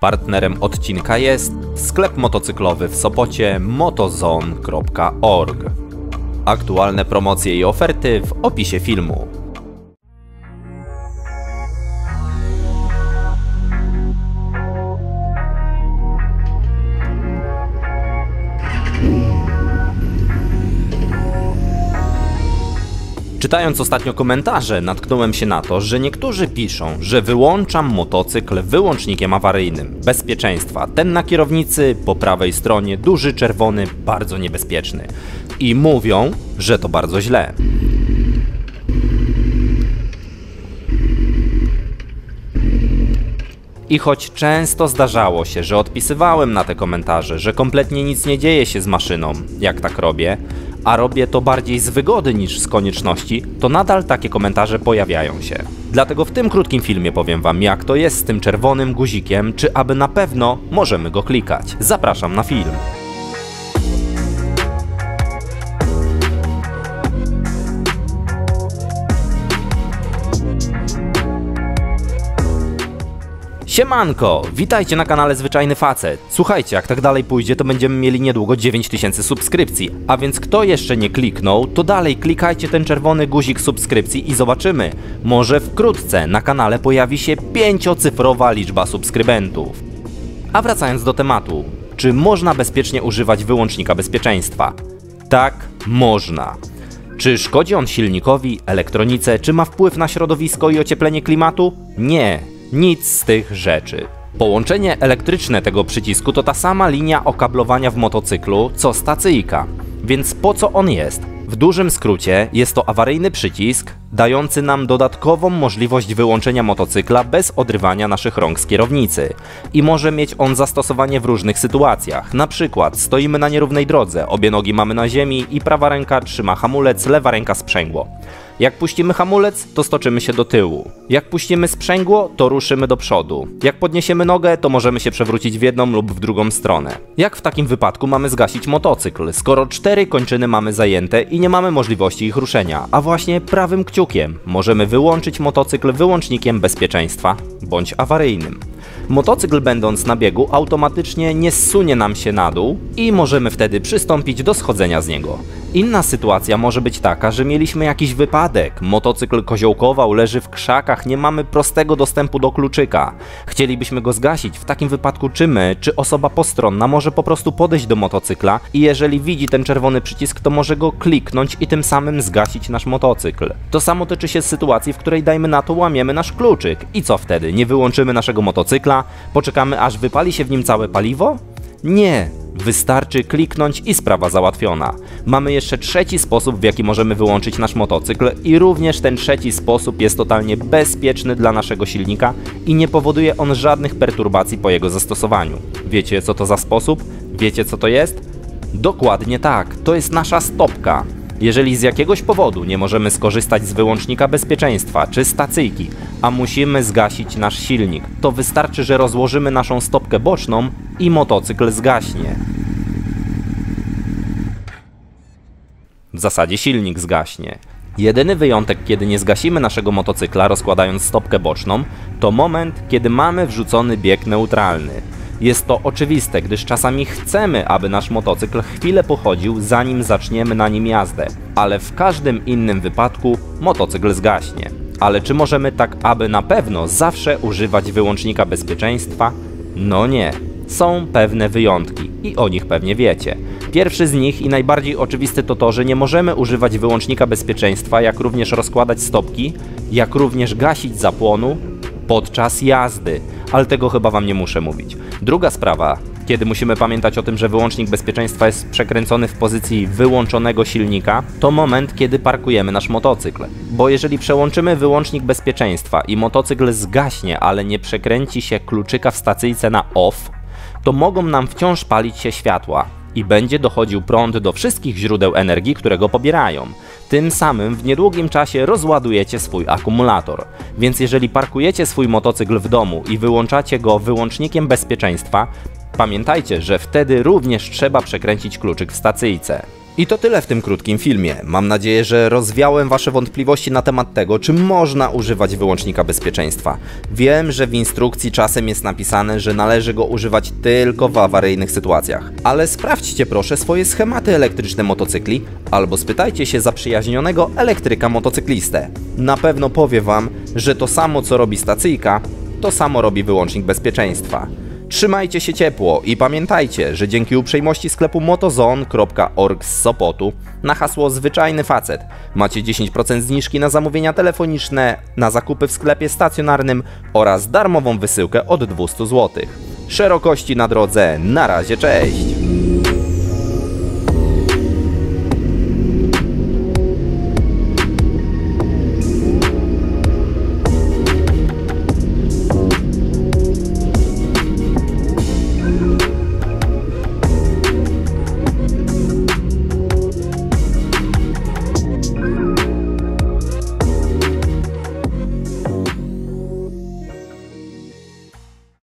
Partnerem odcinka jest sklep motocyklowy w Sopocie motozone.org. Aktualne promocje i oferty w opisie filmu. Czytając ostatnio komentarze, natknąłem się na to, że niektórzy piszą, że wyłączam motocykl wyłącznikiem awaryjnym. Bezpieczeństwa. Ten na kierownicy, po prawej stronie, duży czerwony, bardzo niebezpieczny. I mówią, że to bardzo źle. I choć często zdarzało się, że odpisywałem na te komentarze, że kompletnie nic nie dzieje się z maszyną, jak tak robię, a robię to bardziej z wygody niż z konieczności, to nadal takie komentarze pojawiają się. Dlatego w tym krótkim filmie powiem Wam, jak to jest z tym czerwonym guzikiem, czy aby na pewno możemy go klikać. Zapraszam na film. Siemanko! Witajcie na kanale Zwyczajny Facet. Słuchajcie, jak tak dalej pójdzie, to będziemy mieli niedługo 9000 subskrypcji. A więc kto jeszcze nie kliknął, to dalej klikajcie ten czerwony guzik subskrypcji i zobaczymy. Może wkrótce na kanale pojawi się pięciocyfrowa liczba subskrybentów. A wracając do tematu. Czy można bezpiecznie używać wyłącznika bezpieczeństwa? Tak, można. Czy szkodzi on silnikowi, elektronice, czy ma wpływ na środowisko i ocieplenie klimatu? Nie. Nic z tych rzeczy. Połączenie elektryczne tego przycisku to ta sama linia okablowania w motocyklu co stacyjka. Więc po co on jest? W dużym skrócie jest to awaryjny przycisk dający nam dodatkową możliwość wyłączenia motocykla bez odrywania naszych rąk z kierownicy. I może mieć on zastosowanie w różnych sytuacjach. Na przykład stoimy na nierównej drodze, obie nogi mamy na ziemi i prawa ręka trzyma hamulec, lewa ręka sprzęgło. Jak puścimy hamulec, to stoczymy się do tyłu. Jak puścimy sprzęgło, to ruszymy do przodu. Jak podniesiemy nogę, to możemy się przewrócić w jedną lub w drugą stronę. Jak w takim wypadku mamy zgasić motocykl, skoro cztery kończyny mamy zajęte i nie mamy możliwości ich ruszenia, a właśnie prawym kciukiem możemy wyłączyć motocykl wyłącznikiem bezpieczeństwa bądź awaryjnym. Motocykl będąc na biegu automatycznie nie zsunie nam się na dół i możemy wtedy przystąpić do schodzenia z niego. Inna sytuacja może być taka, że mieliśmy jakiś wypadek, motocykl koziołkował, leży w krzakach, nie mamy prostego dostępu do kluczyka. Chcielibyśmy go zgasić, w takim wypadku czy my, czy osoba postronna może po prostu podejść do motocykla i jeżeli widzi ten czerwony przycisk, to może go kliknąć i tym samym zgasić nasz motocykl. To samo tyczy się sytuacji, w której dajmy na to łamiemy nasz kluczyk. I co wtedy? Nie wyłączymy naszego motocykla? Poczekamy aż wypali się w nim całe paliwo? Nie, Wystarczy kliknąć i sprawa załatwiona. Mamy jeszcze trzeci sposób, w jaki możemy wyłączyć nasz motocykl i również ten trzeci sposób jest totalnie bezpieczny dla naszego silnika i nie powoduje on żadnych perturbacji po jego zastosowaniu. Wiecie co to za sposób? Wiecie co to jest? Dokładnie tak, to jest nasza stopka. Jeżeli z jakiegoś powodu nie możemy skorzystać z wyłącznika bezpieczeństwa czy stacyjki, a musimy zgasić nasz silnik, to wystarczy, że rozłożymy naszą stopkę boczną i motocykl zgaśnie. W zasadzie silnik zgaśnie. Jedyny wyjątek, kiedy nie zgasimy naszego motocykla rozkładając stopkę boczną, to moment, kiedy mamy wrzucony bieg neutralny. Jest to oczywiste, gdyż czasami chcemy, aby nasz motocykl chwilę pochodził, zanim zaczniemy na nim jazdę, ale w każdym innym wypadku motocykl zgaśnie. Ale czy możemy tak, aby na pewno zawsze używać wyłącznika bezpieczeństwa? No nie. Są pewne wyjątki i o nich pewnie wiecie. Pierwszy z nich i najbardziej oczywisty to to, że nie możemy używać wyłącznika bezpieczeństwa, jak również rozkładać stopki, jak również gasić zapłonu podczas jazdy, ale tego chyba Wam nie muszę mówić. Druga sprawa, kiedy musimy pamiętać o tym, że wyłącznik bezpieczeństwa jest przekręcony w pozycji wyłączonego silnika, to moment, kiedy parkujemy nasz motocykl. Bo jeżeli przełączymy wyłącznik bezpieczeństwa i motocykl zgaśnie, ale nie przekręci się kluczyka w stacyjce na off, to mogą nam wciąż palić się światła i będzie dochodził prąd do wszystkich źródeł energii, które go pobierają. Tym samym w niedługim czasie rozładujecie swój akumulator. Więc jeżeli parkujecie swój motocykl w domu i wyłączacie go wyłącznikiem bezpieczeństwa, pamiętajcie, że wtedy również trzeba przekręcić kluczyk w stacyjce. I to tyle w tym krótkim filmie. Mam nadzieję, że rozwiałem Wasze wątpliwości na temat tego, czy można używać wyłącznika bezpieczeństwa. Wiem, że w instrukcji czasem jest napisane, że należy go używać tylko w awaryjnych sytuacjach. Ale sprawdźcie proszę swoje schematy elektryczne motocykli albo spytajcie się zaprzyjaźnionego elektryka motocyklistę. Na pewno powie Wam, że to samo co robi stacyjka, to samo robi wyłącznik bezpieczeństwa. Trzymajcie się ciepło i pamiętajcie, że dzięki uprzejmości sklepu motozone.org z Sopotu na hasło zwyczajny facet macie 10% zniżki na zamówienia telefoniczne, na zakupy w sklepie stacjonarnym oraz darmową wysyłkę od 200 zł. Szerokości na drodze, na razie cześć!